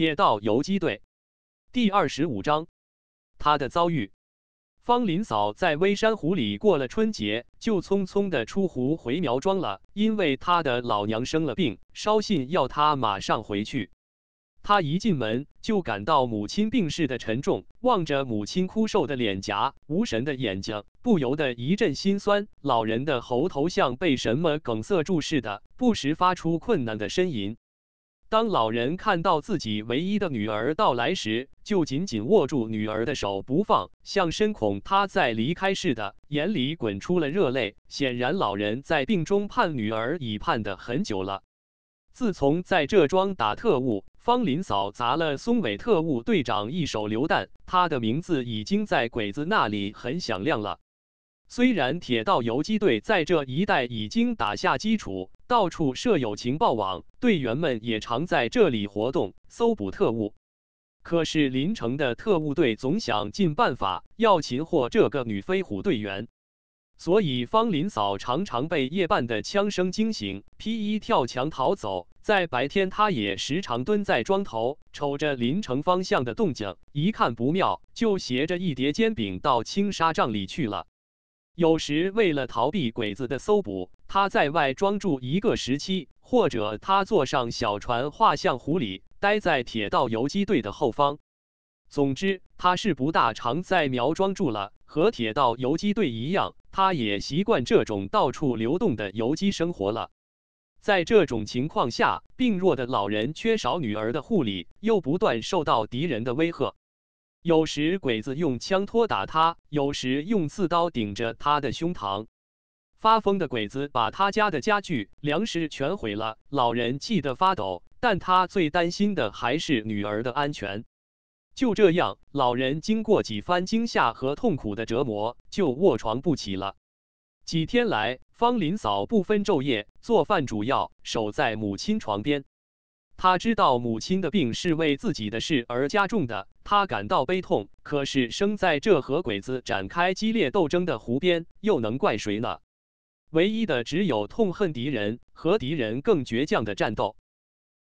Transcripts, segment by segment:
铁道游击队第二十五章，他的遭遇。方林嫂在微山湖里过了春节，就匆匆的出湖回苗庄了，因为她的老娘生了病，捎信要她马上回去。他一进门就感到母亲病逝的沉重，望着母亲枯瘦的脸颊、无神的眼睛，不由得一阵心酸。老人的喉头像被什么梗塞住似的，不时发出困难的呻吟。当老人看到自己唯一的女儿到来时，就紧紧握住女儿的手不放，像深恐她再离开似的，眼里滚出了热泪。显然，老人在病中盼女儿已盼得很久了。自从在这庄打特务，方林嫂砸了松尾特务队长一手榴弹，他的名字已经在鬼子那里很响亮了。虽然铁道游击队在这一带已经打下基础，到处设有情报网，队员们也常在这里活动搜捕特务，可是林城的特务队总想尽办法要擒获这个女飞虎队员，所以方林嫂常常被夜半的枪声惊醒，披衣跳墙逃走。在白天，她也时常蹲在庄头，瞅着林城方向的动静，一看不妙，就携着一叠煎饼到青纱帐里去了。有时为了逃避鬼子的搜捕，他在外装住一个时期，或者他坐上小船划向湖里，待在铁道游击队的后方。总之，他是不大常在苗庄住了。和铁道游击队一样，他也习惯这种到处流动的游击生活了。在这种情况下，病弱的老人缺少女儿的护理，又不断受到敌人的威吓。有时鬼子用枪托打他，有时用刺刀顶着他的胸膛。发疯的鬼子把他家的家具、粮食全毁了，老人气得发抖。但他最担心的还是女儿的安全。就这样，老人经过几番惊吓和痛苦的折磨，就卧床不起了。几天来，方林嫂不分昼夜做饭煮药，守在母亲床边。他知道母亲的病是为自己的事而加重的，他感到悲痛。可是生在这和鬼子展开激烈斗争的湖边，又能怪谁呢？唯一的只有痛恨敌人，和敌人更倔强的战斗。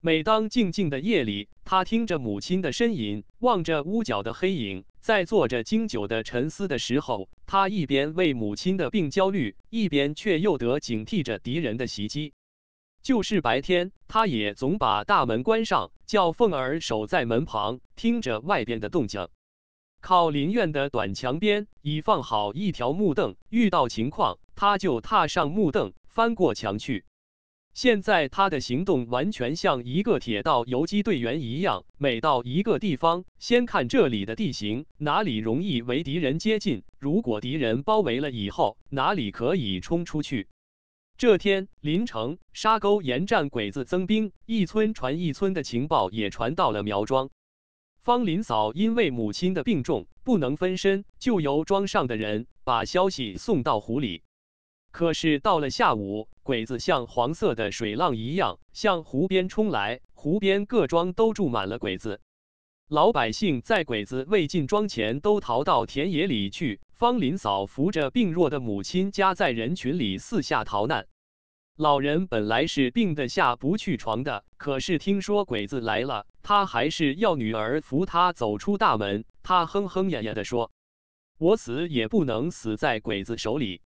每当静静的夜里，他听着母亲的呻吟，望着屋角的黑影，在做着经久的沉思的时候，他一边为母亲的病焦虑，一边却又得警惕着敌人的袭击。就是白天，他也总把大门关上，叫凤儿守在门旁，听着外边的动静。靠林院的短墙边已放好一条木凳，遇到情况，他就踏上木凳，翻过墙去。现在他的行动完全像一个铁道游击队员一样，每到一个地方，先看这里的地形，哪里容易为敌人接近，如果敌人包围了以后，哪里可以冲出去。这天，临城沙沟沿战鬼子增兵，一村传一村的情报也传到了苗庄。方林嫂因为母亲的病重，不能分身，就由庄上的人把消息送到湖里。可是到了下午，鬼子像黄色的水浪一样向湖边冲来，湖边各庄都住满了鬼子。老百姓在鬼子未进庄前都逃到田野里去。方林嫂扶着病弱的母亲，夹在人群里四下逃难。老人本来是病得下不去床的，可是听说鬼子来了，他还是要女儿扶他走出大门。他哼哼呀呀地说：“我死也不能死在鬼子手里。”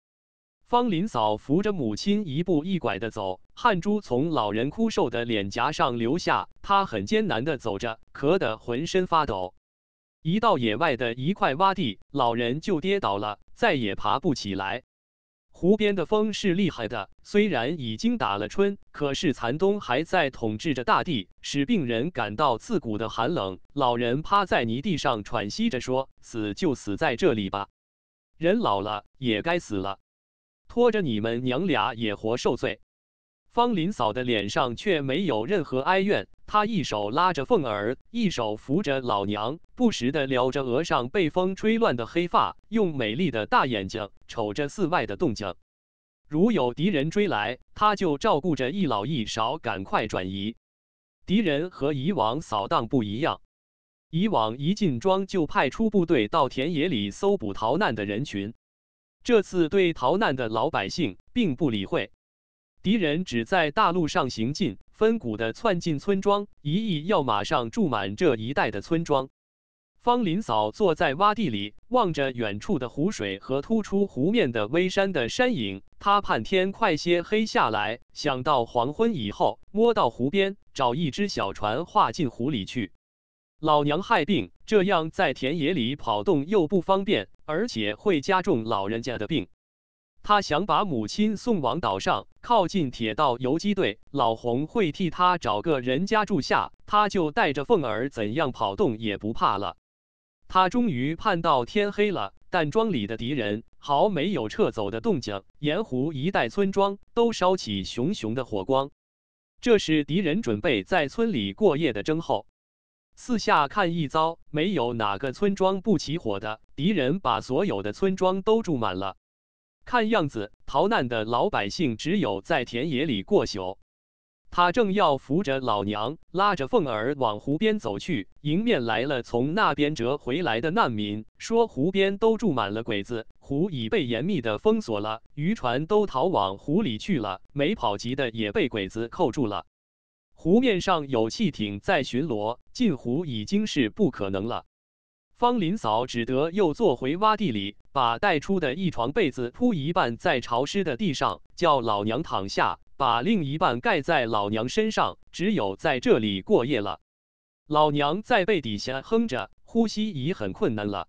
方林嫂扶着母亲一步一拐地走，汗珠从老人枯瘦的脸颊上流下。他很艰难地走着，咳得浑身发抖。一到野外的一块洼地，老人就跌倒了，再也爬不起来。湖边的风是厉害的，虽然已经打了春，可是残冬还在统治着大地，使病人感到刺骨的寒冷。老人趴在泥地上喘息着说：“死就死在这里吧，人老了也该死了。”拖着你们娘俩也活受罪，方林嫂的脸上却没有任何哀怨，她一手拉着凤儿，一手扶着老娘，不时地撩着额上被风吹乱的黑发，用美丽的大眼睛瞅着寺外的动静。如有敌人追来，她就照顾着一老一少赶快转移。敌人和以往扫荡不一样，以往一进庄就派出部队到田野里搜捕逃难的人群。这次对逃难的老百姓并不理会，敌人只在大路上行进，分股的窜进村庄，一意要马上住满这一带的村庄。方林嫂坐在洼地里，望着远处的湖水和突出湖面的微山的山影，她盼天快些黑下来，想到黄昏以后摸到湖边，找一只小船划进湖里去。老娘害病，这样在田野里跑动又不方便，而且会加重老人家的病。他想把母亲送往岛上，靠近铁道游击队，老洪会替他找个人家住下，他就带着凤儿怎样跑动也不怕了。他终于盼到天黑了，但庄里的敌人毫没有撤走的动静，盐湖一带村庄都烧起熊熊的火光，这是敌人准备在村里过夜的征候。四下看一遭，没有哪个村庄不起火的，敌人把所有的村庄都住满了。看样子，逃难的老百姓只有在田野里过宿。他正要扶着老娘，拉着凤儿往湖边走去，迎面来了从那边折回来的难民，说湖边都住满了鬼子，湖已被严密的封锁了，渔船都逃往湖里去了，没跑急的也被鬼子扣住了。湖面上有汽艇在巡逻，进湖已经是不可能了。方林嫂只得又坐回洼地里，把带出的一床被子铺一半在潮湿的地上，叫老娘躺下。把另一半盖在老娘身上，只有在这里过夜了。老娘在被底下哼着，呼吸已很困难了。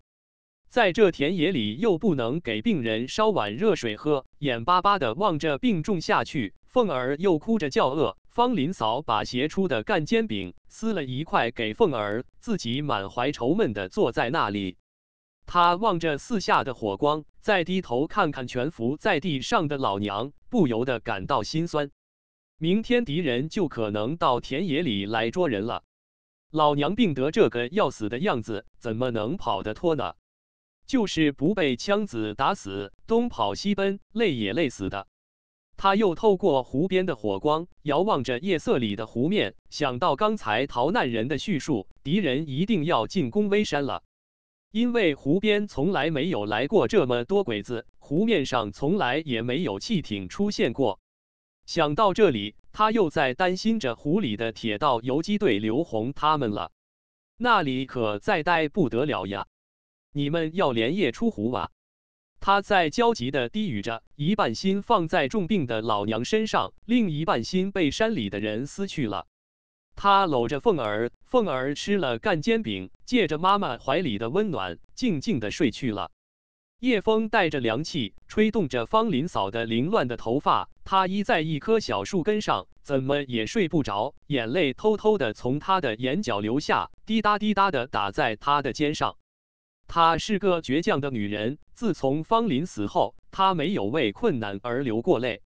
在这田野里又不能给病人烧碗热水喝，眼巴巴的望着病重下去，凤儿又哭着叫饿。方林嫂把斜出的干煎饼撕了一块给凤儿，自己满怀愁闷的坐在那里。他望着四下的火光，再低头看看蜷伏在地上的老娘，不由得感到心酸。明天敌人就可能到田野里来捉人了。老娘病得这个要死的样子，怎么能跑得脱呢？就是不被枪子打死，东跑西奔，累也累死的。他又透过湖边的火光，遥望着夜色里的湖面，想到刚才逃难人的叙述，敌人一定要进攻微山了。因为湖边从来没有来过这么多鬼子，湖面上从来也没有汽艇出现过。想到这里，他又在担心着湖里的铁道游击队刘红他们了。那里可再待不得了呀！你们要连夜出湖啊？他在焦急地低语着，一半心放在重病的老娘身上，另一半心被山里的人撕去了。他搂着凤儿，凤儿吃了干煎饼，借着妈妈怀里的温暖，静静的睡去了。夜风带着凉气，吹动着方林嫂的凌乱的头发。她依在一棵小树根上，怎么也睡不着，眼泪偷偷的从她的眼角流下，滴答滴答的打在她的肩上。她是个倔强的女人，自从方林死后，她没有为困难而流过泪。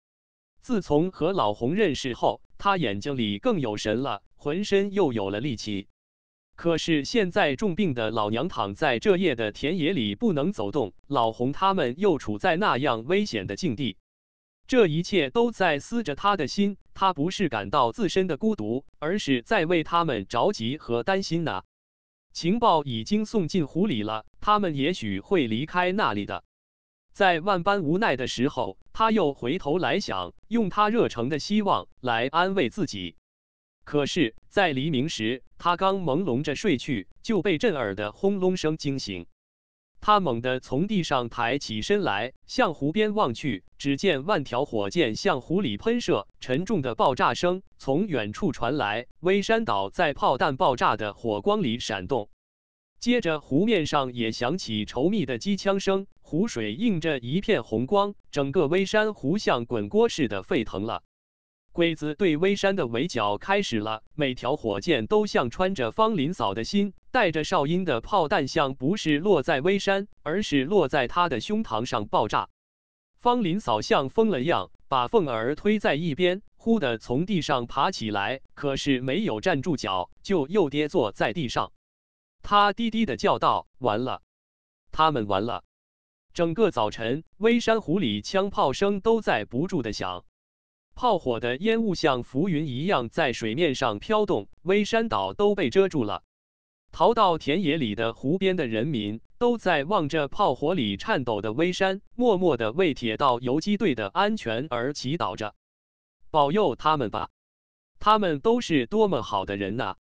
自从和老洪认识后，她眼睛里更有神了。浑身又有了力气，可是现在重病的老娘躺在这夜的田野里不能走动，老洪他们又处在那样危险的境地，这一切都在撕着他的心。他不是感到自身的孤独，而是在为他们着急和担心呢。情报已经送进湖里了，他们也许会离开那里的。在万般无奈的时候，他又回头来想，用他热诚的希望来安慰自己。可是，在黎明时，他刚朦胧着睡去，就被震耳的轰隆声惊醒。他猛地从地上抬起身来，向湖边望去，只见万条火箭向湖里喷射，沉重的爆炸声从远处传来。微山岛在炮弹爆炸的火光里闪动，接着湖面上也响起稠密的机枪声，湖水映着一片红光，整个微山湖像滚锅似的沸腾了。鬼子对微山的围剿开始了，每条火箭都像穿着方林嫂的心，带着哨音的炮弹，像不是落在微山，而是落在他的胸膛上爆炸。方林嫂像疯了样，把凤儿推在一边，忽地从地上爬起来，可是没有站住脚，就又跌坐在地上。他低低的叫道：“完了，他们完了！”整个早晨，微山湖里枪炮声都在不住的响。炮火的烟雾像浮云一样在水面上飘动，微山岛都被遮住了。逃到田野里的湖边的人民都在望着炮火里颤抖的微山，默默地为铁道游击队的安全而祈祷着，保佑他们吧。他们都是多么好的人呐！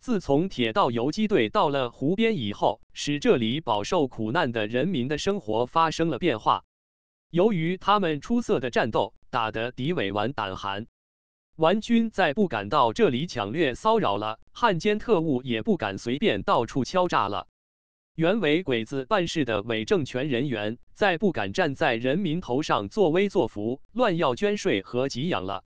自从铁道游击队到了湖边以后，使这里饱受苦难的人民的生活发生了变化。由于他们出色的战斗，打得敌伪完胆寒，顽军再不敢到这里抢掠骚扰了，汉奸特务也不敢随便到处敲诈了。原为鬼子办事的伪政权人员，再不敢站在人民头上作威作福，乱要捐税和给养了。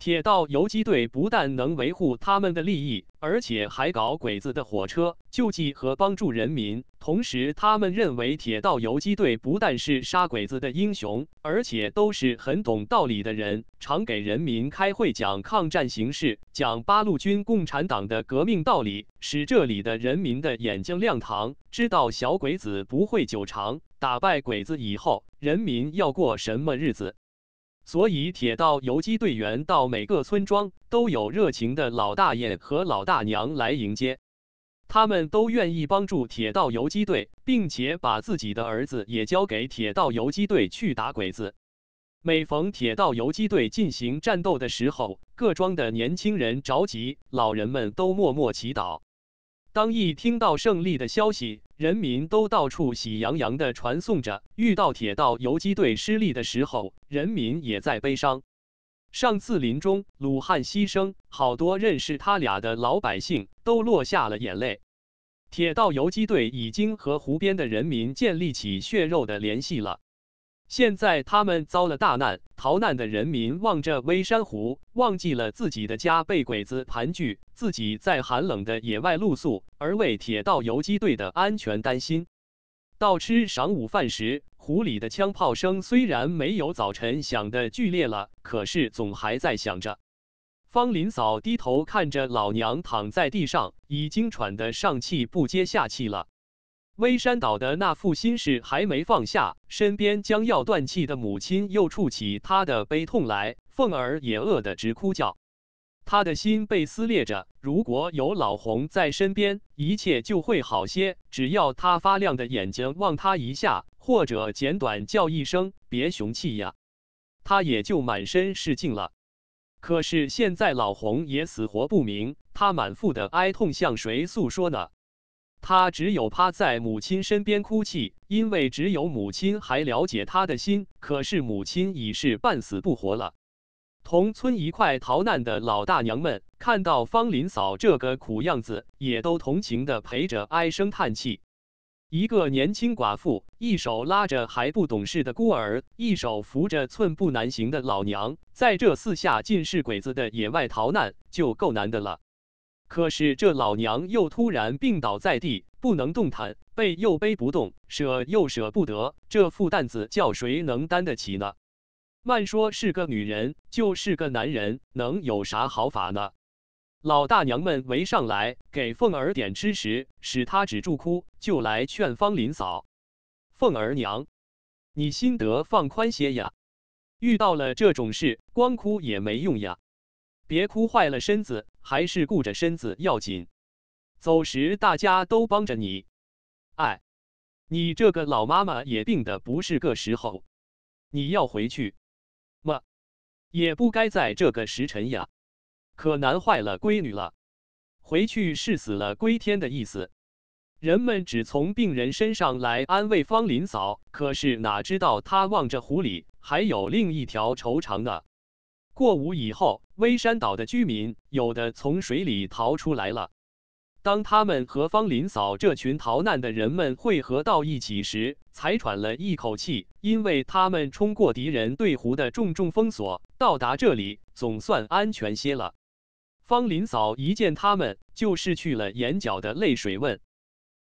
铁道游击队不但能维护他们的利益，而且还搞鬼子的火车，救济和帮助人民。同时，他们认为铁道游击队不但是杀鬼子的英雄，而且都是很懂道理的人，常给人民开会讲抗战形势，讲八路军共产党的革命道理，使这里的人民的眼睛亮堂，知道小鬼子不会久长，打败鬼子以后，人民要过什么日子。所以，铁道游击队员到每个村庄都有热情的老大爷和老大娘来迎接，他们都愿意帮助铁道游击队，并且把自己的儿子也交给铁道游击队去打鬼子。每逢铁道游击队进行战斗的时候，各庄的年轻人着急，老人们都默默祈祷。当一听到胜利的消息，人民都到处喜洋洋地传颂着；遇到铁道游击队失利的时候，人民也在悲伤。上次临终，鲁汉牺牲，好多认识他俩的老百姓都落下了眼泪。铁道游击队已经和湖边的人民建立起血肉的联系了。现在他们遭了大难，逃难的人民望着微山湖，忘记了自己的家被鬼子盘踞，自己在寒冷的野外露宿，而为铁道游击队的安全担心。到吃晌午饭时，湖里的枪炮声虽然没有早晨响的剧烈了，可是总还在响着。方林嫂低头看着老娘躺在地上，已经喘得上气不接下气了。微山岛的那副心事还没放下，身边将要断气的母亲又触起他的悲痛来，凤儿也饿得直哭叫。他的心被撕裂着，如果有老洪在身边，一切就会好些。只要他发亮的眼睛望他一下，或者简短叫一声“别雄气呀”，他也就满身是劲了。可是现在老洪也死活不明，他满腹的哀痛向谁诉说呢？他只有趴在母亲身边哭泣，因为只有母亲还了解他的心。可是母亲已是半死不活了。同村一块逃难的老大娘们看到方林嫂这个苦样子，也都同情的陪着唉声叹气。一个年轻寡妇，一手拉着还不懂事的孤儿，一手扶着寸步难行的老娘，在这四下尽是鬼子的野外逃难，就够难的了。可是这老娘又突然病倒在地，不能动弹，背又背不动，舍又舍不得，这负担子叫谁能担得起呢？慢说是个女人，就是个男人，能有啥好法呢？老大娘们围上来给凤儿点吃食，使她止住哭，就来劝方林嫂：“凤儿娘，你心得放宽些呀，遇到了这种事，光哭也没用呀。”别哭坏了身子，还是顾着身子要紧。走时大家都帮着你。哎，你这个老妈妈也病的不是个时候，你要回去吗？也不该在这个时辰呀，可难坏了闺女了。回去是死了归天的意思。人们只从病人身上来安慰方林嫂，可是哪知道她望着湖里，还有另一条愁肠呢。过午以后，微山岛的居民有的从水里逃出来了。当他们和方林嫂这群逃难的人们汇合到一起时，才喘了一口气，因为他们冲过敌人对湖的重重封锁，到达这里总算安全些了。方林嫂一见他们，就失去了眼角的泪水，问：“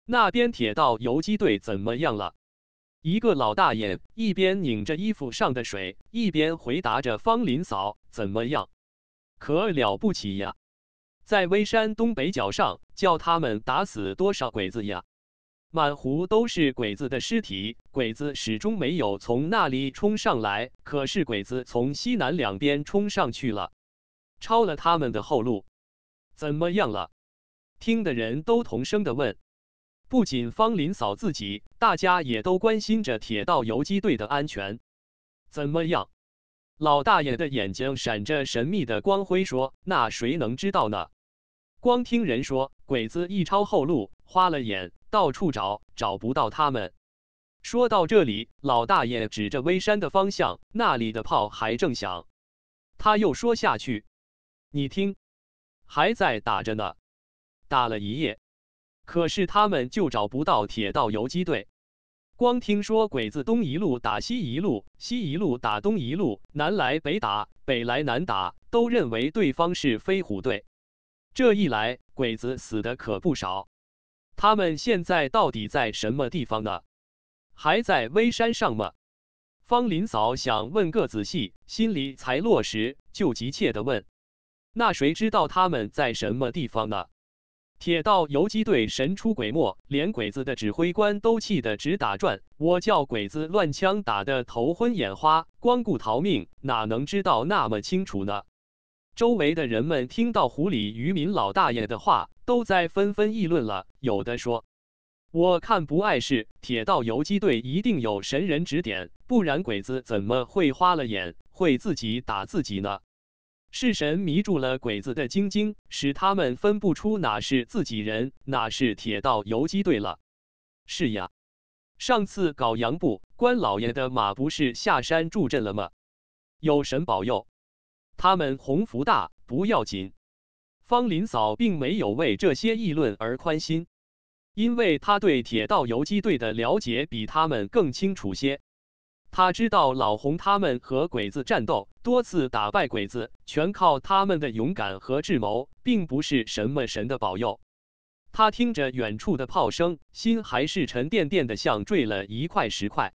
那边铁道游击队怎么样了？”一个老大爷一边拧着衣服上的水，一边回答着方林嫂：“怎么样？可了不起呀！在微山东北角上，叫他们打死多少鬼子呀？满湖都是鬼子的尸体，鬼子始终没有从那里冲上来。可是鬼子从西南两边冲上去了，抄了他们的后路。怎么样了？”听的人都同声的问。不仅方林嫂自己，大家也都关心着铁道游击队的安全。怎么样？老大爷的眼睛闪着神秘的光辉，说：“那谁能知道呢？”光听人说，鬼子一抄后路，花了眼，到处找，找不到他们。说到这里，老大爷指着微山的方向，那里的炮还正响。他又说下去：“你听，还在打着呢，打了一夜，可是他们就找不到铁道游击队。光听说鬼子东一路打西一路，西一路打东一路，南来北打，北来南打，都认为对方是飞虎队。”这一来，鬼子死的可不少。他们现在到底在什么地方呢？还在微山上吗？方林嫂想问个仔细，心里才落实，就急切地问：“那谁知道他们在什么地方呢？”铁道游击队神出鬼没，连鬼子的指挥官都气得直打转。我叫鬼子乱枪打得头昏眼花，光顾逃命，哪能知道那么清楚呢？周围的人们听到湖里渔民老大爷的话，都在纷纷议论了。有的说：“我看不碍事，铁道游击队一定有神人指点，不然鬼子怎么会花了眼，会自己打自己呢？是神迷住了鬼子的晶晶，使他们分不出哪是自己人，哪是铁道游击队了。是呀，上次搞洋布，关老爷的马不是下山助阵了吗？有神保佑。”他们鸿福大不要紧，方林嫂并没有为这些议论而宽心，因为她对铁道游击队的了解比他们更清楚些。他知道老洪他们和鬼子战斗，多次打败鬼子，全靠他们的勇敢和智谋，并不是什么神的保佑。他听着远处的炮声，心还是沉甸甸的，像坠了一块石块。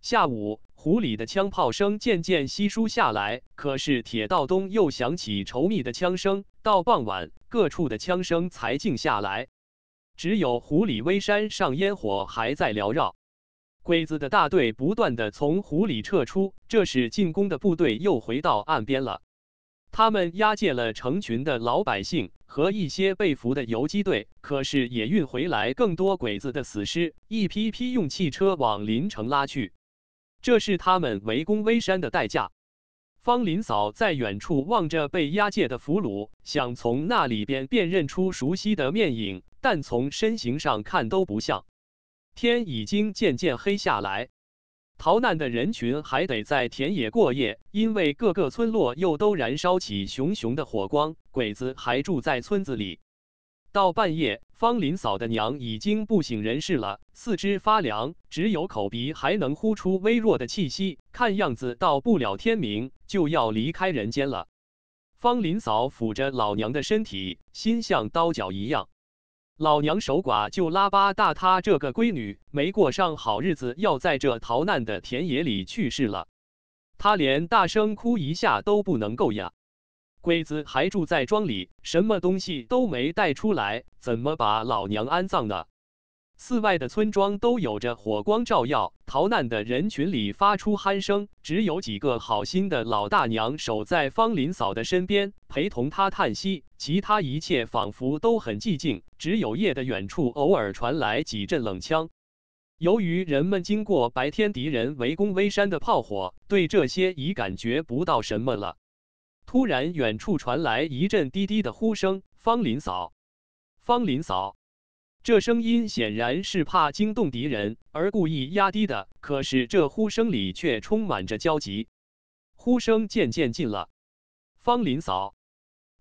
下午。湖里的枪炮声渐渐稀疏下来，可是铁道东又响起稠密的枪声。到傍晚，各处的枪声才静下来，只有湖里微山上烟火还在缭绕。鬼子的大队不断的从湖里撤出，这时进攻的部队又回到岸边了。他们押解了成群的老百姓和一些被俘的游击队，可是也运回来更多鬼子的死尸，一批批用汽车往临城拉去。这是他们围攻微山的代价。方林嫂在远处望着被押解的俘虏，想从那里边辨认出熟悉的面影，但从身形上看都不像。天已经渐渐黑下来，逃难的人群还得在田野过夜，因为各个村落又都燃烧起熊熊的火光，鬼子还住在村子里。到半夜，方林嫂的娘已经不省人事了，四肢发凉，只有口鼻还能呼出微弱的气息，看样子到不了天明就要离开人间了。方林嫂抚着老娘的身体，心像刀绞一样。老娘守寡就拉巴大，他这个闺女没过上好日子，要在这逃难的田野里去世了，他连大声哭一下都不能够呀。鬼子还住在庄里，什么东西都没带出来，怎么把老娘安葬呢？寺外的村庄都有着火光照耀，逃难的人群里发出鼾声，只有几个好心的老大娘守在方林嫂的身边，陪同她叹息。其他一切仿佛都很寂静，只有夜的远处偶尔传来几阵冷枪。由于人们经过白天敌人围攻微山的炮火，对这些已感觉不到什么了。突然，远处传来一阵低低的呼声：“方林嫂，方林嫂。”这声音显然是怕惊动敌人而故意压低的，可是这呼声里却充满着焦急。呼声渐渐近了，“方林嫂，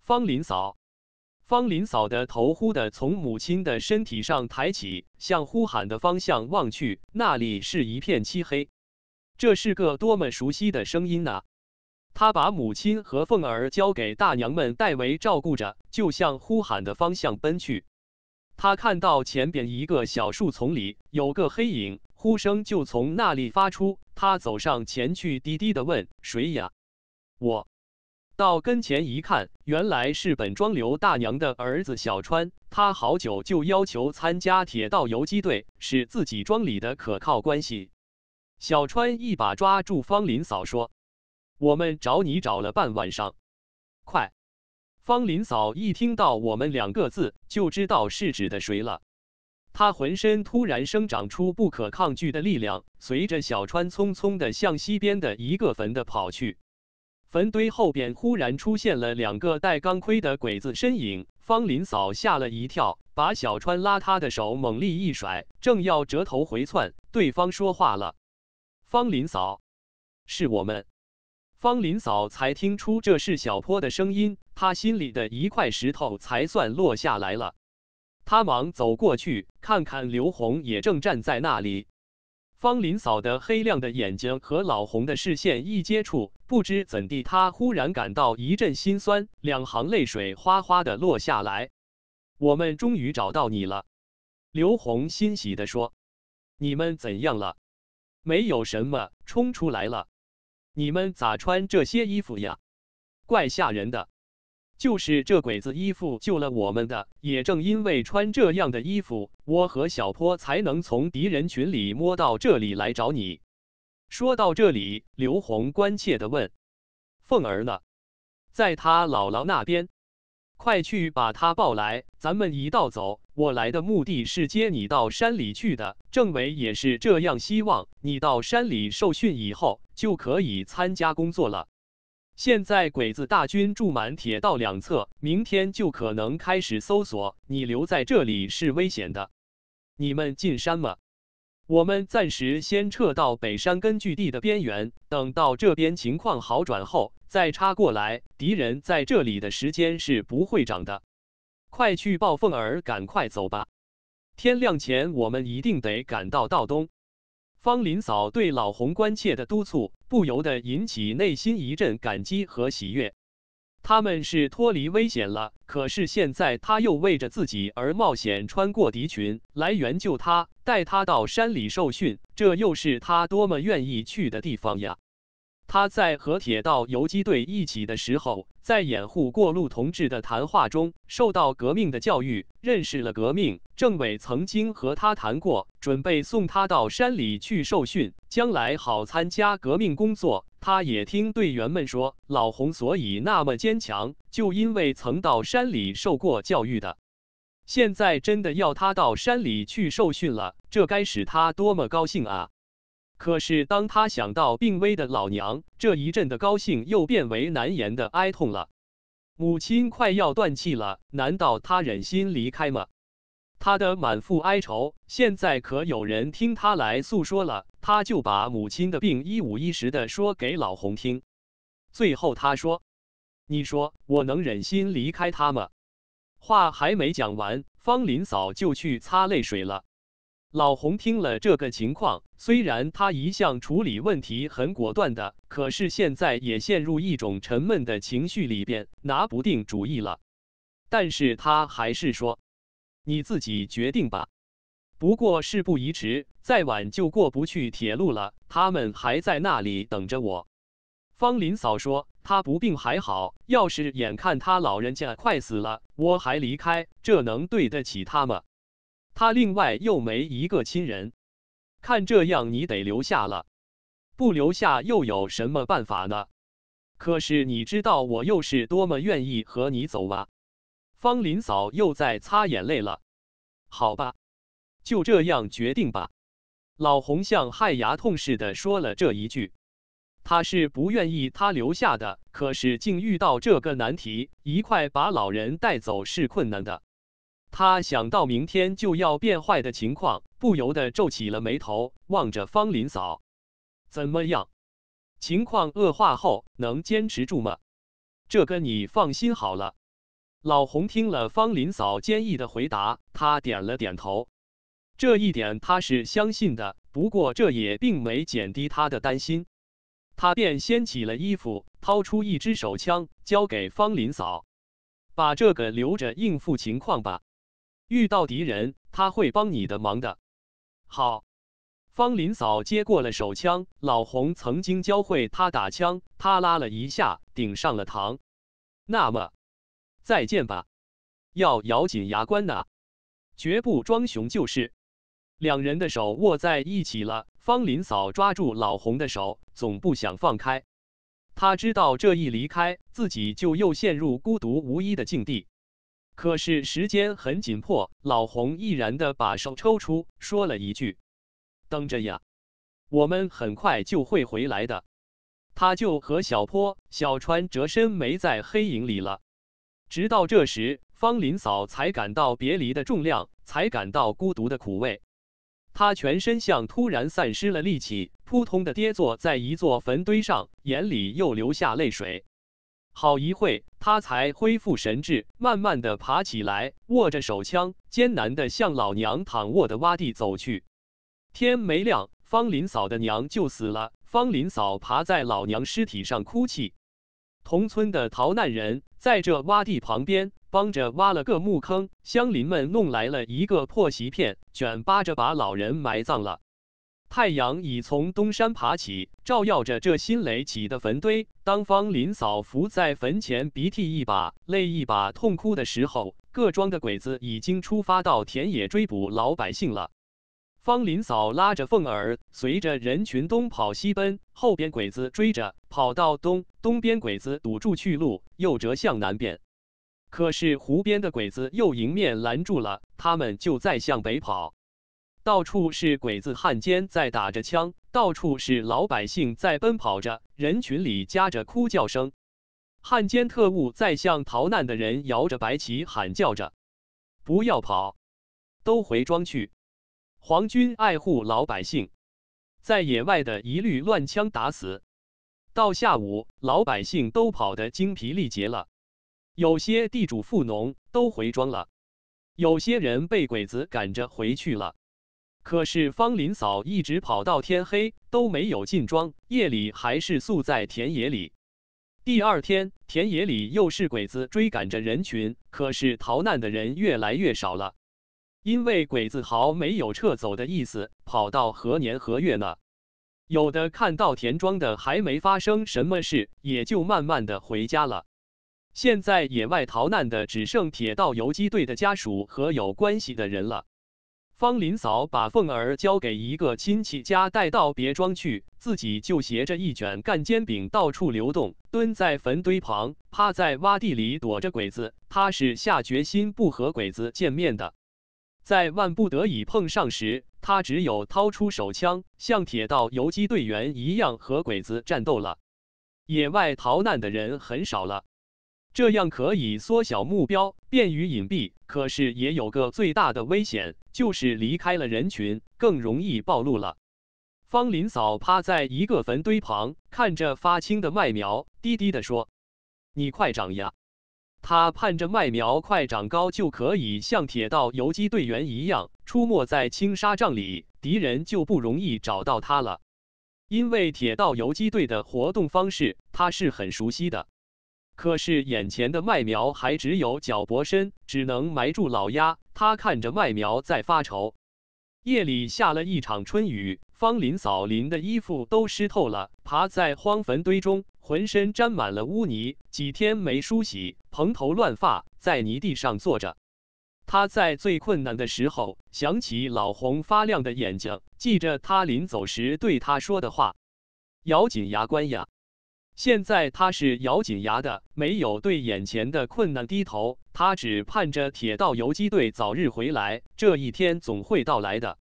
方林嫂。”方林嫂的头忽地从母亲的身体上抬起，向呼喊的方向望去，那里是一片漆黑。这是个多么熟悉的声音呐！他把母亲和凤儿交给大娘们代为照顾着，就向呼喊的方向奔去。他看到前边一个小树丛里有个黑影，呼声就从那里发出。他走上前去，低低的问：“谁呀？”我到跟前一看，原来是本庄刘大娘的儿子小川。他好久就要求参加铁道游击队，是自己庄里的可靠关系。小川一把抓住方林嫂说。我们找你找了半晚上，快！方林嫂一听到我们两个字，就知道是指的谁了。她浑身突然生长出不可抗拒的力量，随着小川匆匆的向西边的一个坟的跑去。坟堆后边忽然出现了两个戴钢盔的鬼子身影，方林嫂吓了一跳，把小川拉他的手猛力一甩，正要折头回窜，对方说话了：“方林嫂，是我们。”方林嫂才听出这是小坡的声音，她心里的一块石头才算落下来了。她忙走过去，看看刘红也正站在那里。方林嫂的黑亮的眼睛和老红的视线一接触，不知怎地，她忽然感到一阵心酸，两行泪水哗哗的落下来。我们终于找到你了，刘红欣喜地说：“你们怎样了？没有什么，冲出来了。”你们咋穿这些衣服呀？怪吓人的。就是这鬼子衣服救了我们的，也正因为穿这样的衣服，我和小坡才能从敌人群里摸到这里来找你。说到这里，刘红关切地问：“凤儿呢？在他姥姥那边。”快去把他抱来，咱们一道走。我来的目的是接你到山里去的，政委也是这样希望。你到山里受训以后，就可以参加工作了。现在鬼子大军驻满铁道两侧，明天就可能开始搜索。你留在这里是危险的。你们进山吗？我们暂时先撤到北山根据地的边缘，等到这边情况好转后再插过来。敌人在这里的时间是不会长的。快去抱凤儿，赶快走吧！天亮前我们一定得赶到道东。方林嫂对老洪关切的督促，不由得引起内心一阵感激和喜悦。他们是脱离危险了，可是现在他又为着自己而冒险穿过敌群来援救他，带他到山里受训，这又是他多么愿意去的地方呀！他在和铁道游击队一起的时候，在掩护过路同志的谈话中，受到革命的教育，认识了革命。政委曾经和他谈过，准备送他到山里去受训，将来好参加革命工作。他也听队员们说，老洪所以那么坚强，就因为曾到山里受过教育的。现在真的要他到山里去受训了，这该使他多么高兴啊！可是，当他想到病危的老娘，这一阵的高兴又变为难言的哀痛了。母亲快要断气了，难道他忍心离开吗？他的满腹哀愁，现在可有人听他来诉说了，他就把母亲的病一五一十的说给老洪听。最后他说：“你说我能忍心离开他吗？”话还没讲完，方林嫂就去擦泪水了。老洪听了这个情况，虽然他一向处理问题很果断的，可是现在也陷入一种沉闷的情绪里边，拿不定主意了。但是他还是说：“你自己决定吧。不过事不宜迟，再晚就过不去铁路了。他们还在那里等着我。”方林嫂说：“他不病还好，要是眼看他老人家快死了，我还离开，这能对得起他吗？”他另外又没一个亲人，看这样你得留下了，不留下又有什么办法呢？可是你知道我又是多么愿意和你走吗？方林嫂又在擦眼泪了。好吧，就这样决定吧。老洪像害牙痛似的说了这一句，他是不愿意他留下的，可是竟遇到这个难题，一块把老人带走是困难的。他想到明天就要变坏的情况，不由得皱起了眉头，望着方林嫂：“怎么样？情况恶化后能坚持住吗？”这个你放心好了。老洪听了方林嫂坚毅的回答，他点了点头。这一点他是相信的，不过这也并没减低他的担心。他便掀起了衣服，掏出一支手枪，交给方林嫂：“把这个留着应付情况吧。”遇到敌人，他会帮你的忙的。好，方林嫂接过了手枪。老洪曾经教会他打枪，他拉了一下，顶上了膛。那么，再见吧。要咬紧牙关呐，绝不装熊就是。两人的手握在一起了。方林嫂抓住老洪的手，总不想放开。他知道这一离开，自己就又陷入孤独无依的境地。可是时间很紧迫，老洪毅然的把手抽出，说了一句：“等着呀，我们很快就会回来的。”他就和小坡、小川折身没在黑影里了。直到这时，方林嫂才感到别离的重量，才感到孤独的苦味。他全身像突然丧失了力气，扑通的跌坐在一座坟堆上，眼里又流下泪水。好一会，他才恢复神智，慢慢的爬起来，握着手枪，艰难的向老娘躺卧的洼地走去。天没亮，方林嫂的娘就死了。方林嫂爬在老娘尸体上哭泣。同村的逃难人在这洼地旁边帮着挖了个墓坑，乡邻们弄来了一个破席片，卷扒着把老人埋葬了。太阳已从东山爬起，照耀着这新垒起的坟堆。当方林嫂伏在坟前，鼻涕一把泪一把痛哭的时候，各庄的鬼子已经出发到田野追捕老百姓了。方林嫂拉着凤儿，随着人群东跑西奔，后边鬼子追着，跑到东东边，鬼子堵住去路，又折向南边。可是湖边的鬼子又迎面拦住了，他们就在向北跑。到处是鬼子汉奸在打着枪，到处是老百姓在奔跑着，人群里夹着哭叫声。汉奸特务在向逃难的人摇着白旗喊叫着：“不要跑，都回庄去。”皇军爱护老百姓，在野外的一律乱枪打死。到下午，老百姓都跑得精疲力竭了，有些地主富农都回庄了，有些人被鬼子赶着回去了。可是方林嫂一直跑到天黑都没有进庄，夜里还是宿在田野里。第二天，田野里又是鬼子追赶着人群，可是逃难的人越来越少了。因为鬼子毫没有撤走的意思，跑到何年何月呢？有的看到田庄的还没发生什么事，也就慢慢的回家了。现在野外逃难的只剩铁道游击队的家属和有关系的人了。方林嫂把凤儿交给一个亲戚家带到别庄去，自己就携着一卷干煎饼到处流动，蹲在坟堆旁，趴在洼地里躲着鬼子。他是下决心不和鬼子见面的。在万不得已碰上时，他只有掏出手枪，像铁道游击队员一样和鬼子战斗了。野外逃难的人很少了，这样可以缩小目标，便于隐蔽。可是也有个最大的危险，就是离开了人群，更容易暴露了。方林嫂趴在一个坟堆旁，看着发青的麦苗，低低地说：“你快长呀！”他盼着麦苗快长高，就可以像铁道游击队员一样出没在青纱帐里，敌人就不容易找到他了。因为铁道游击队的活动方式，他是很熟悉的。可是眼前的麦苗还只有脚脖深，只能埋住老鸭。他看着麦苗在发愁。夜里下了一场春雨，方林嫂淋的衣服都湿透了，爬在荒坟堆中。浑身沾满了污泥，几天没梳洗，蓬头乱发，在泥地上坐着。他在最困难的时候，想起老红发亮的眼睛，记着他临走时对他说的话：“咬紧牙关呀！”现在他是咬紧牙的，没有对眼前的困难低头，他只盼着铁道游击队早日回来，这一天总会到来的。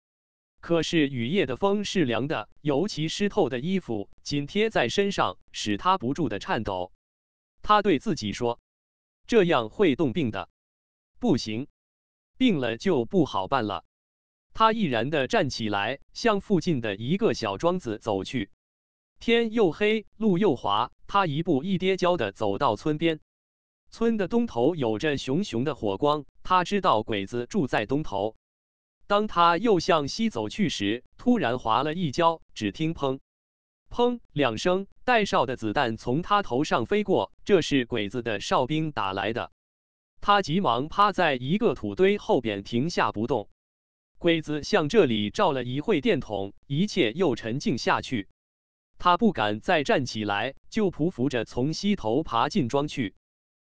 可是雨夜的风是凉的，尤其湿透的衣服紧贴在身上，使他不住的颤抖。他对自己说：“这样会冻病的，不行，病了就不好办了。”他毅然的站起来，向附近的一个小庄子走去。天又黑，路又滑，他一步一跌跤的走到村边。村的东头有着熊熊的火光，他知道鬼子住在东头。当他又向西走去时，突然滑了一跤，只听“砰，砰”两声，带哨的子弹从他头上飞过，这是鬼子的哨兵打来的。他急忙趴在一个土堆后边停下不动。鬼子向这里照了一会电筒，一切又沉静下去。他不敢再站起来，就匍匐着从西头爬进庄去，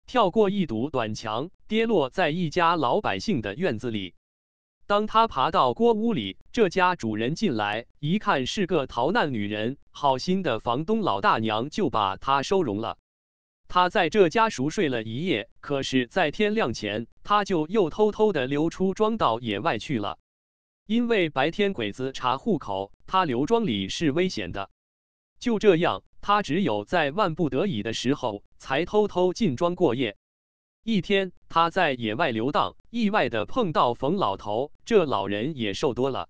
跳过一堵短墙，跌落在一家老百姓的院子里。当他爬到锅屋里，这家主人进来一看是个逃难女人，好心的房东老大娘就把她收容了。他在这家熟睡了一夜，可是，在天亮前，他就又偷偷的溜出庄到野外去了。因为白天鬼子查户口，他留庄里是危险的。就这样，他只有在万不得已的时候才偷偷进庄过夜。一天，他在野外游荡，意外的碰到冯老头，这老人也瘦多了。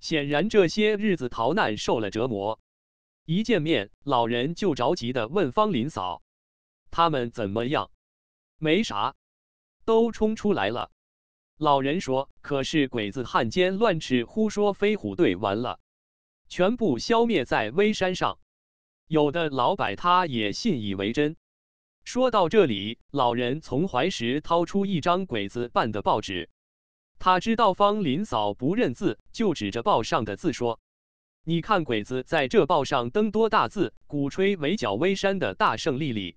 显然这些日子逃难受了折磨。一见面，老人就着急的问方林嫂：“他们怎么样？”“没啥，都冲出来了。”老人说：“可是鬼子汉奸乱吃胡说飞虎队完了，全部消灭在微山上。”有的老百他也信以为真。说到这里，老人从怀石掏出一张鬼子办的报纸，他知道方林嫂不认字，就指着报上的字说。你看鬼子在这报上登多大字，鼓吹围剿微山的大胜利里，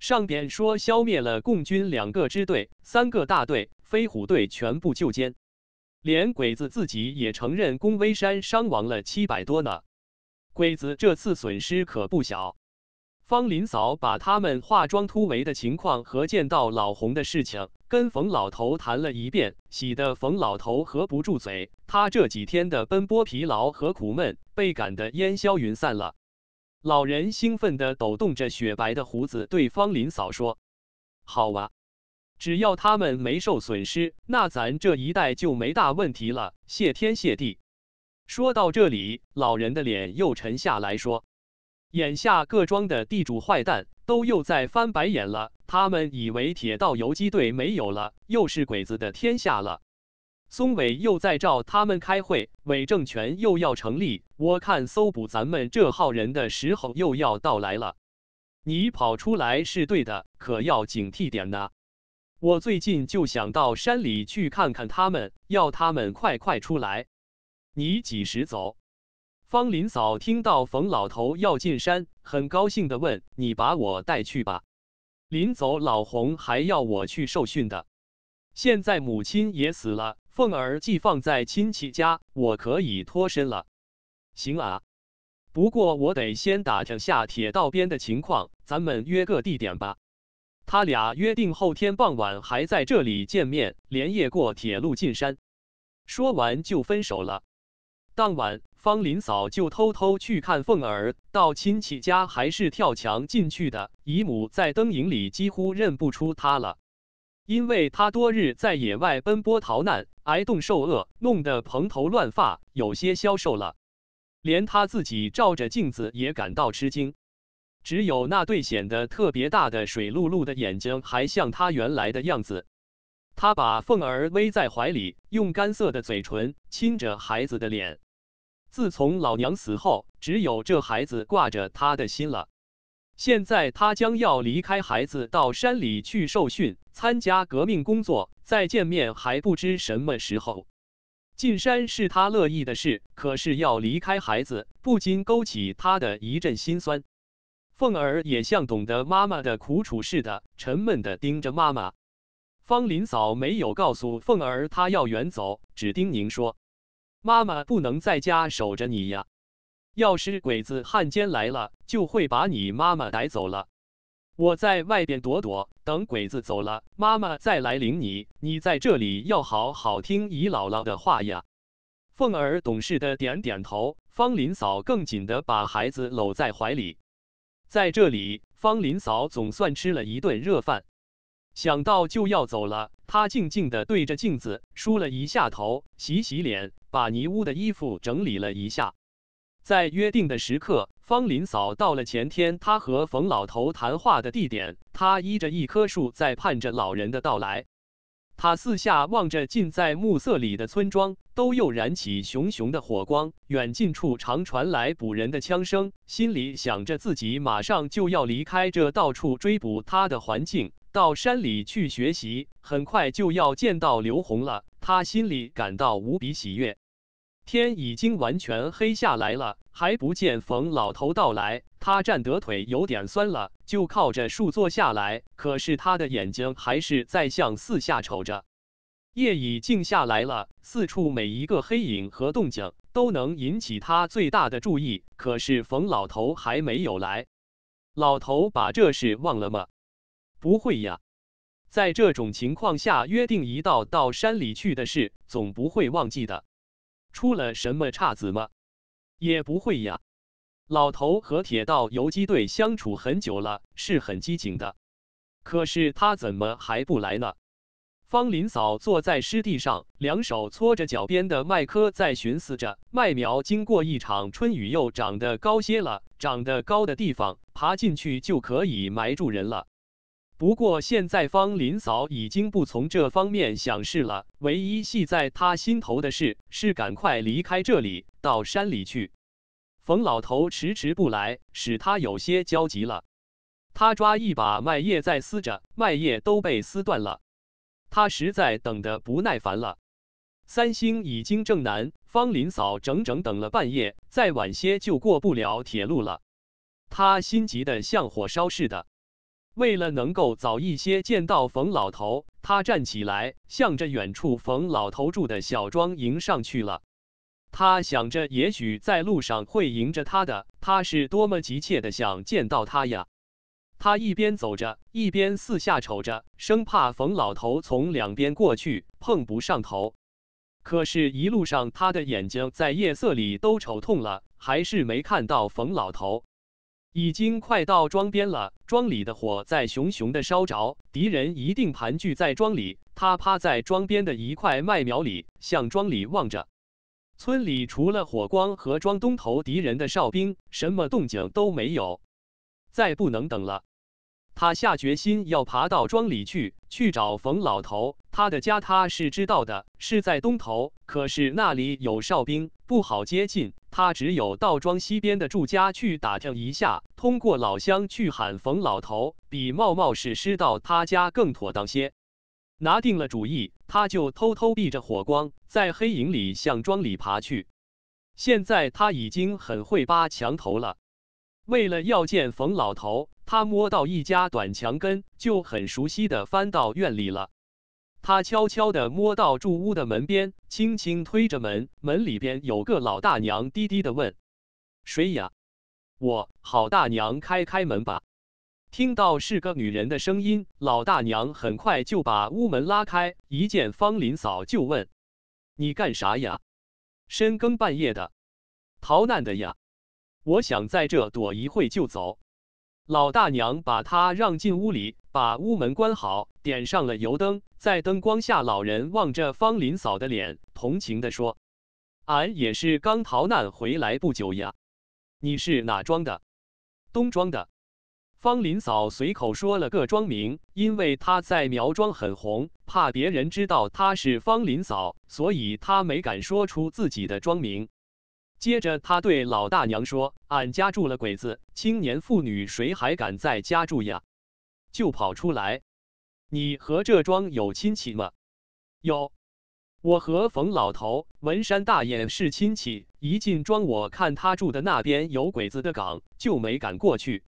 上边说消灭了共军两个支队、三个大队，飞虎队全部就歼，连鬼子自己也承认攻威山伤亡了七百多呢。鬼子这次损失可不小。方林嫂把他们化妆突围的情况和见到老洪的事情跟冯老头谈了一遍，喜得冯老头合不住嘴。他这几天的奔波疲劳和苦闷被赶得烟消云散了。老人兴奋地抖动着雪白的胡子，对方林嫂说：“好啊，只要他们没受损失，那咱这一代就没大问题了。谢天谢地。”说到这里，老人的脸又沉下来说。眼下各庄的地主坏蛋都又在翻白眼了，他们以为铁道游击队没有了，又是鬼子的天下了。松伟又在召他们开会，伪政权又要成立，我看搜捕咱们这号人的时候又要到来了。你跑出来是对的，可要警惕点呢。我最近就想到山里去看看他们，要他们快快出来。你几时走？方林嫂听到冯老头要进山，很高兴的问：“你把我带去吧。临走，老洪还要我去受训的。现在母亲也死了，凤儿寄放在亲戚家，我可以脱身了。行啊，不过我得先打听下铁道边的情况，咱们约个地点吧。”他俩约定后天傍晚还在这里见面，连夜过铁路进山。说完就分手了。当晚，方林嫂就偷偷去看凤儿，到亲戚家还是跳墙进去的。姨母在灯影里几乎认不出她了，因为她多日在野外奔波逃难，挨冻受饿，弄得蓬头乱发，有些消瘦了。连她自己照着镜子也感到吃惊，只有那对显得特别大的水漉漉的眼睛还像她原来的样子。他把凤儿偎在怀里，用干涩的嘴唇亲着孩子的脸。自从老娘死后，只有这孩子挂着他的心了。现在他将要离开孩子，到山里去受训，参加革命工作。再见面还不知什么时候。进山是他乐意的事，可是要离开孩子，不禁勾起他的一阵心酸。凤儿也像懂得妈妈的苦楚似的，沉闷地盯着妈妈。方林嫂没有告诉凤儿她要远走，只叮咛说：“妈妈不能在家守着你呀，要是鬼子汉奸来了，就会把你妈妈逮走了。我在外边躲躲，等鬼子走了，妈妈再来领你。你在这里要好好听姨姥姥的话呀。”凤儿懂事的点点头，方林嫂更紧的把孩子搂在怀里。在这里，方林嫂总算吃了一顿热饭。想到就要走了，她静静地对着镜子梳了一下头，洗洗脸，把泥污的衣服整理了一下。在约定的时刻，方林嫂到了前天她和冯老头谈话的地点，她依着一棵树在盼着老人的到来。他四下望着近在暮色里的村庄，都又燃起熊熊的火光。远近处常传来捕人的枪声，心里想着自己马上就要离开这到处追捕他的环境。到山里去学习，很快就要见到刘红了。他心里感到无比喜悦。天已经完全黑下来了，还不见冯老头到来。他站得腿有点酸了，就靠着树坐下来。可是他的眼睛还是在向四下瞅着。夜已静下来了，四处每一个黑影和动静都能引起他最大的注意。可是冯老头还没有来。老头把这事忘了吗？不会呀，在这种情况下约定一道到山里去的事，总不会忘记的。出了什么岔子吗？也不会呀。老头和铁道游击队相处很久了，是很机警的。可是他怎么还不来呢？方林嫂坐在湿地上，两手搓着脚边的麦棵，在寻思着：麦苗经过一场春雨，又长得高些了。长得高的地方，爬进去就可以埋住人了。不过现在方林嫂已经不从这方面想事了，唯一系在她心头的事是赶快离开这里，到山里去。冯老头迟迟不来，使他有些焦急了。他抓一把麦叶在撕着，麦叶都被撕断了。他实在等得不耐烦了。三星已经正南，方林嫂整整等了半夜，再晚些就过不了铁路了。他心急得像火烧似的。为了能够早一些见到冯老头，他站起来，向着远处冯老头住的小庄迎上去了。他想着，也许在路上会迎着他的。他是多么急切的想见到他呀！他一边走着，一边四下瞅着，生怕冯老头从两边过去碰不上头。可是，一路上他的眼睛在夜色里都瞅痛了，还是没看到冯老头。已经快到庄边了，庄里的火在熊熊的烧着，敌人一定盘踞在庄里。他趴在庄边的一块麦苗里，向庄里望着。村里除了火光和庄东头敌人的哨兵，什么动静都没有。再不能等了。他下决心要爬到庄里去，去找冯老头。他的家他是知道的，是在东头，可是那里有哨兵，不好接近。他只有到庄西边的住家去打听一下，通过老乡去喊冯老头，比冒冒失失到他家更妥当些。拿定了主意，他就偷偷避着火光，在黑影里向庄里爬去。现在他已经很会扒墙头了。为了要见冯老头，他摸到一家短墙根，就很熟悉的翻到院里了。他悄悄的摸到住屋的门边，轻轻推着门，门里边有个老大娘，低低的问：“谁呀？”“我，好大娘，开开门吧。”听到是个女人的声音，老大娘很快就把屋门拉开，一见方林嫂就问：“你干啥呀？深更半夜的，逃难的呀？”我想在这躲一会就走。老大娘把他让进屋里，把屋门关好，点上了油灯。在灯光下，老人望着方林嫂的脸，同情地说：“俺也是刚逃难回来不久呀。你是哪庄的？东庄的。”方林嫂随口说了个庄名，因为她在苗庄很红，怕别人知道她是方林嫂，所以她没敢说出自己的庄名。接着，他对老大娘说：“俺家住了鬼子，青年妇女谁还敢在家住呀？就跑出来。你和这庄有亲戚吗？有，我和冯老头、文山大爷是亲戚。一进庄，我看他住的那边有鬼子的岗，就没敢过去。”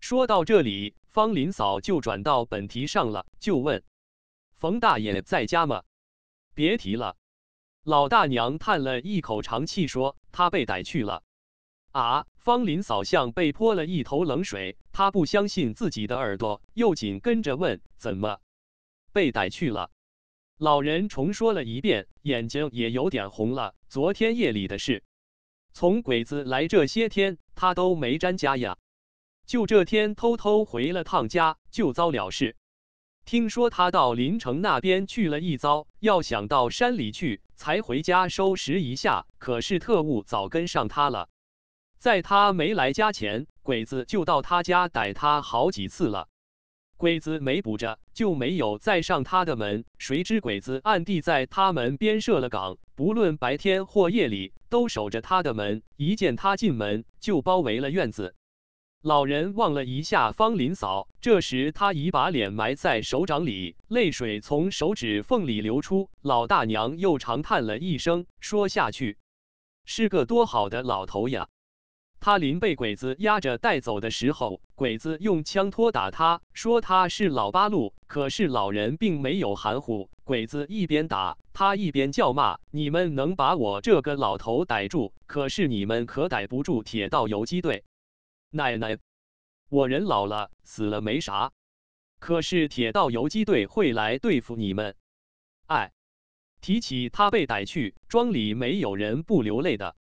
说到这里，方林嫂就转到本题上了，就问：“冯大爷在家吗？”别提了。老大娘叹了一口长气，说：“他被逮去了。”啊！方林嫂像被泼了一头冷水，她不相信自己的耳朵，又紧跟着问：“怎么被逮去了？”老人重说了一遍，眼睛也有点红了。昨天夜里的事，从鬼子来这些天，他都没沾家呀，就这天偷偷回了趟家，就遭了事。听说他到临城那边去了一遭，要想到山里去，才回家收拾一下。可是特务早跟上他了，在他没来家前，鬼子就到他家逮他好几次了。鬼子没捕着，就没有再上他的门。谁知鬼子暗地在他门边设了岗，不论白天或夜里，都守着他的门。一见他进门，就包围了院子。老人望了一下方林嫂，这时他已把脸埋在手掌里，泪水从手指缝里流出。老大娘又长叹了一声，说下去：“是个多好的老头呀！他临被鬼子压着带走的时候，鬼子用枪托打他，说他是老八路。可是老人并没有含糊，鬼子一边打他，一边叫骂：‘你们能把我这个老头逮住，可是你们可逮不住铁道游击队。’”奶奶，我人老了，死了没啥，可是铁道游击队会来对付你们。哎，提起他被逮去，庄里没有人不流泪的。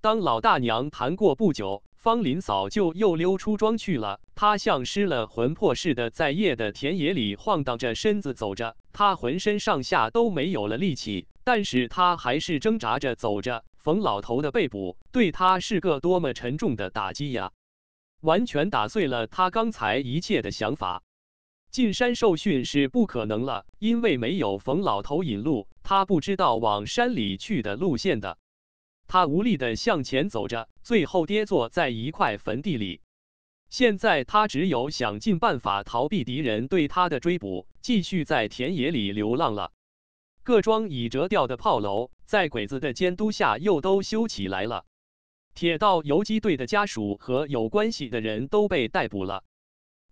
当老大娘谈过不久，方林嫂就又溜出庄去了。她像失了魂魄似的，在夜的田野里晃荡着身子走着，她浑身上下都没有了力气，但是她还是挣扎着走着。冯老头的被捕，对他是个多么沉重的打击呀！完全打碎了他刚才一切的想法。进山受训是不可能了，因为没有冯老头引路，他不知道往山里去的路线的。他无力地向前走着，最后跌坐在一块坟地里。现在他只有想尽办法逃避敌人对他的追捕，继续在田野里流浪了。各庄已折掉的炮楼，在鬼子的监督下又都修起来了。铁道游击队的家属和有关系的人都被逮捕了。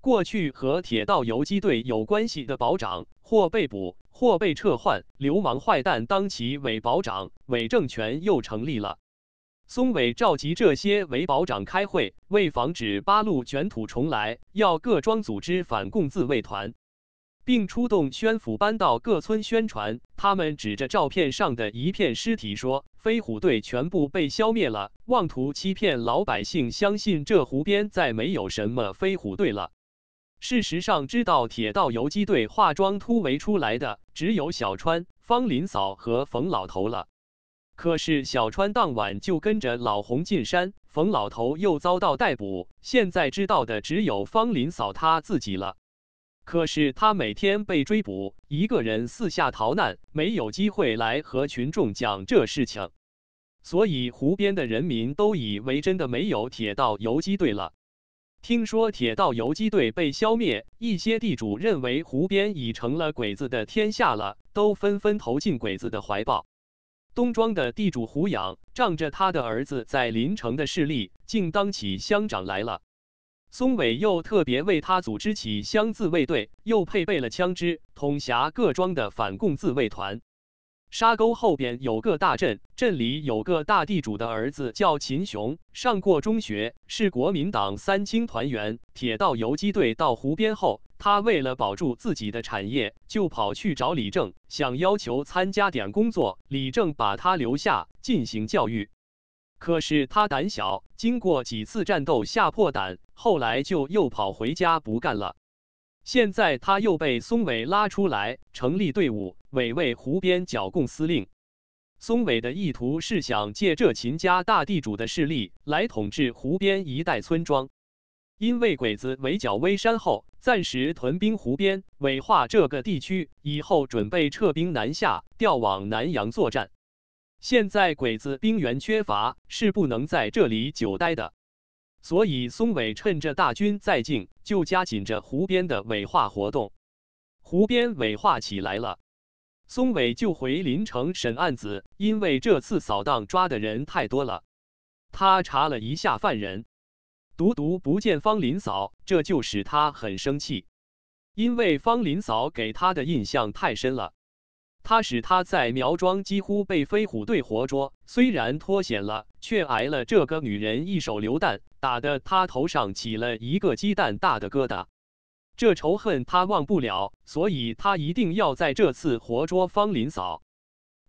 过去和铁道游击队有关系的保长，或被捕，或被撤换。流氓坏蛋当起伪保长，伪政权又成立了。松伟召集这些伪保长开会，为防止八路卷土重来，要各庄组织反共自卫团。并出动宣抚班到各村宣传。他们指着照片上的一片尸体说：“飞虎队全部被消灭了，妄图欺骗老百姓，相信这湖边再没有什么飞虎队了。”事实上，知道铁道游击队化妆突围出来的只有小川、方林嫂和冯老头了。可是小川当晚就跟着老洪进山，冯老头又遭到逮捕。现在知道的只有方林嫂他自己了。可是他每天被追捕，一个人四下逃难，没有机会来和群众讲这事情，所以湖边的人民都以为真的没有铁道游击队了。听说铁道游击队被消灭，一些地主认为湖边已成了鬼子的天下了，都纷纷投进鬼子的怀抱。东庄的地主胡养仗着他的儿子在临城的势力，竟当起乡长来了。松伟又特别为他组织起乡自卫队，又配备了枪支，统辖各庄的反共自卫团。沙沟后边有个大镇，镇里有个大地主的儿子叫秦雄，上过中学，是国民党三青团员。铁道游击队到湖边后，他为了保住自己的产业，就跑去找李正，想要求参加点工作。李正把他留下进行教育。可是他胆小，经过几次战斗吓破胆，后来就又跑回家不干了。现在他又被松伟拉出来，成立队伍，委为湖边剿共司令。松伟的意图是想借这秦家大地主的势力来统治湖边一带村庄，因为鬼子围剿微山后，暂时屯兵湖边，伪化这个地区，以后准备撤兵南下，调往南阳作战。现在鬼子兵源缺乏，是不能在这里久待的，所以松伟趁着大军在境，就加紧着湖边的伪化活动。湖边伪化起来了，松伟就回临城审案子，因为这次扫荡抓的人太多了。他查了一下犯人，独独不见方林嫂，这就使他很生气，因为方林嫂给他的印象太深了。他使他在苗庄几乎被飞虎队活捉，虽然脱险了，却挨了这个女人一手榴弹，打得他头上起了一个鸡蛋大的疙瘩。这仇恨他忘不了，所以他一定要在这次活捉方林嫂。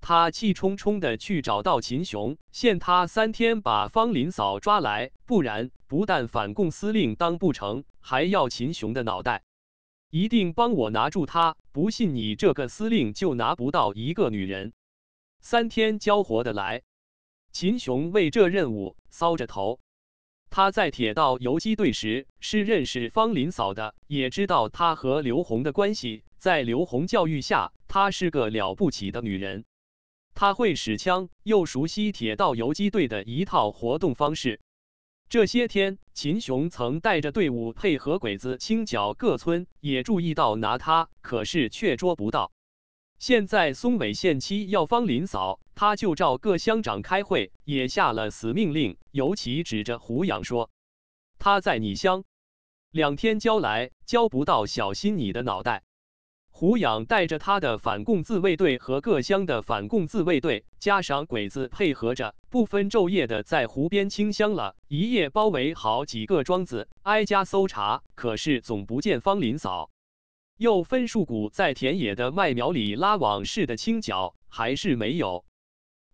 他气冲冲的去找到秦雄，限他三天把方林嫂抓来，不然不但反共司令当不成，还要秦雄的脑袋。一定帮我拿住他！不信你这个司令就拿不到一个女人。三天交活的来。秦雄为这任务搔着头。他在铁道游击队时是认识方林嫂的，也知道她和刘红的关系。在刘红教育下，她是个了不起的女人。她会使枪，又熟悉铁道游击队的一套活动方式。这些天，秦雄曾带着队伍配合鬼子清剿各村，也注意到拿他，可是却捉不到。现在松尾县期要方林嫂，他就召各乡长开会，也下了死命令，尤其指着胡杨说：“他在你乡，两天交来，交不到，小心你的脑袋。”胡养带着他的反共自卫队和各乡的反共自卫队，加上鬼子配合着，不分昼夜的在湖边清乡了一夜，包围好几个庄子，挨家搜查，可是总不见方林嫂。又分数股在田野的麦苗里拉网似的清剿，还是没有。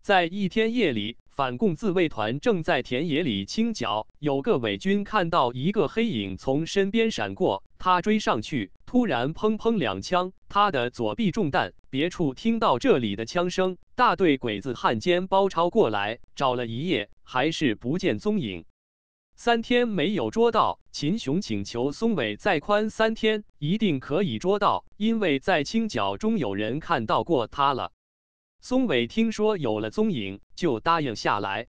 在一天夜里，反共自卫团正在田野里清剿，有个伪军看到一个黑影从身边闪过，他追上去，突然砰砰两枪，他的左臂中弹。别处听到这里的枪声，大队鬼子汉奸包抄过来，找了一夜，还是不见踪影。三天没有捉到，秦雄请求松伟再宽三天，一定可以捉到，因为在清剿中有人看到过他了。松伟听说有了踪影，就答应下来。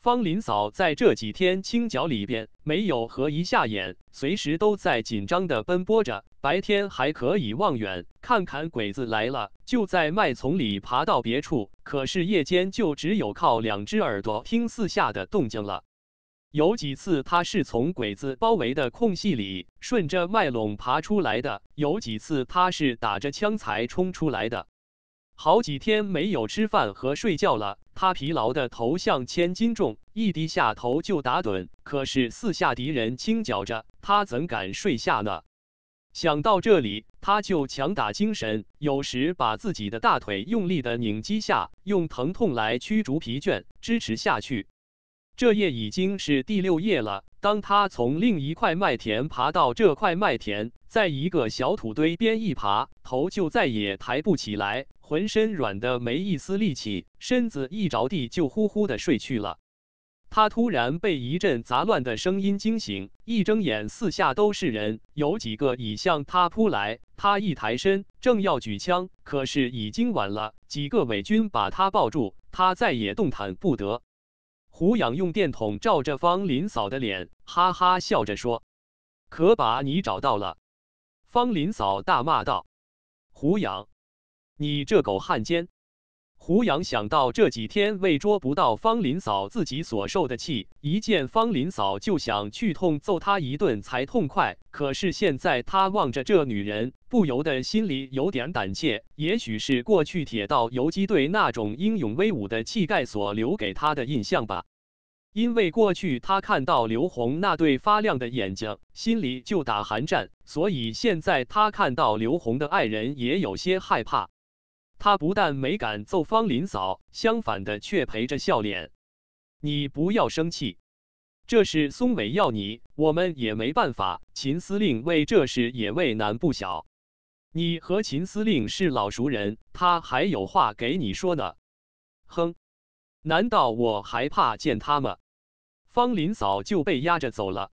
方林嫂在这几天清剿里边没有合一下眼，随时都在紧张的奔波着。白天还可以望远看看鬼子来了，就在麦丛里爬到别处；可是夜间就只有靠两只耳朵听四下的动静了。有几次他是从鬼子包围的空隙里顺着麦垄爬出来的，有几次他是打着枪才冲出来的。好几天没有吃饭和睡觉了，他疲劳的头像千斤重，一低下头就打盹。可是四下敌人清剿着，他怎敢睡下呢？想到这里，他就强打精神，有时把自己的大腿用力的拧击下，用疼痛来驱逐疲倦，支持下去。这夜已经是第六夜了。当他从另一块麦田爬到这块麦田，在一个小土堆边一爬，头就再也抬不起来，浑身软的没一丝力气，身子一着地就呼呼的睡去了。他突然被一阵杂乱的声音惊醒，一睁眼，四下都是人，有几个已向他扑来。他一抬身，正要举枪，可是已经晚了，几个伪军把他抱住，他再也动弹不得。胡杨用电筒照着方林嫂的脸，哈哈笑着说：“可把你找到了。”方林嫂大骂道：“胡杨，你这狗汉奸！”胡杨想到这几天为捉不到方林嫂，自己所受的气，一见方林嫂就想去痛揍她一顿才痛快。可是现在他望着这女人，不由得心里有点胆怯。也许是过去铁道游击队那种英勇威武的气概所留给他的印象吧。因为过去他看到刘红那对发亮的眼睛，心里就打寒战，所以现在他看到刘红的爱人也有些害怕。他不但没敢揍方林嫂，相反的却陪着笑脸。你不要生气。这是松伟要你，我们也没办法。秦司令为这事也为难不小。你和秦司令是老熟人，他还有话给你说呢。哼，难道我还怕见他吗？方林嫂就被押着走了。